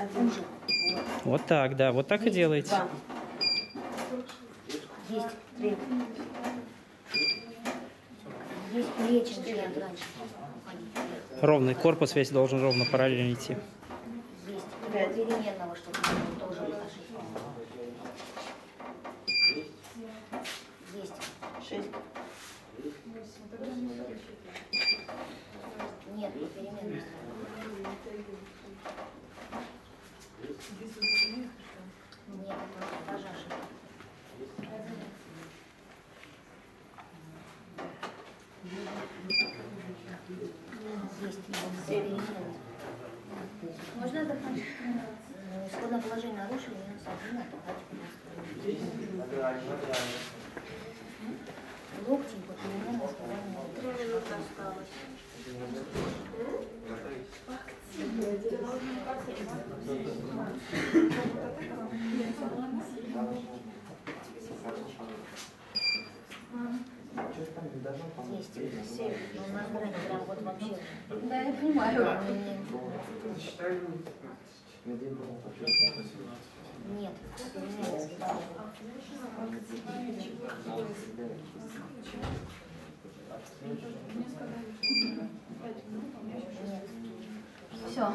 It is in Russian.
Один же. Вот. Вот так, да, вот так и делаете. Два. Есть три. Есть плечи, член раньше. Ровный корпус весь должен ровно параллельно идти. Есть. Пять. Переменного, чтобы тоже положить. Есть. Шесть. Нет, переменного. Нет, просто пожашь. Есть. Переменного. Можно? Ну, Исходное положение нарушили, минус один, отдыхать Локтем по переменной Три минуты осталось. Есть. Ну, у нас грани прям вот вообще. Да, я понимаю. Нет. переменная. Нет. Все.